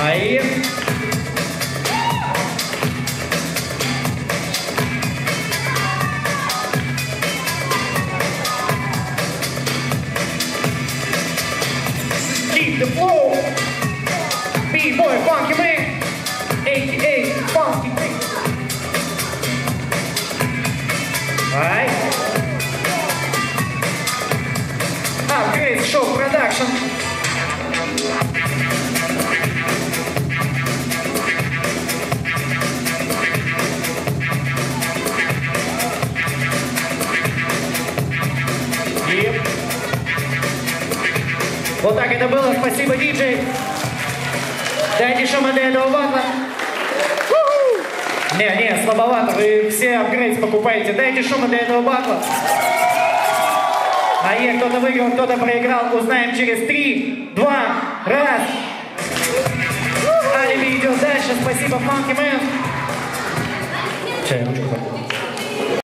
Aí. Keep the flow. B-boy Funky Man, aka Funky Man. Alright. Upgrade Show Production. Вот так это было. Спасибо, диджей. Дайте еще модель этого батла. Не, не, слабовато. Вы все апгрейд покупаете. Дайте шума для этого батла. А е, кто-то выиграл, кто-то проиграл. Узнаем через три, два, раз. Алиби идет дальше. Спасибо, Funky Man. Чай, ручку.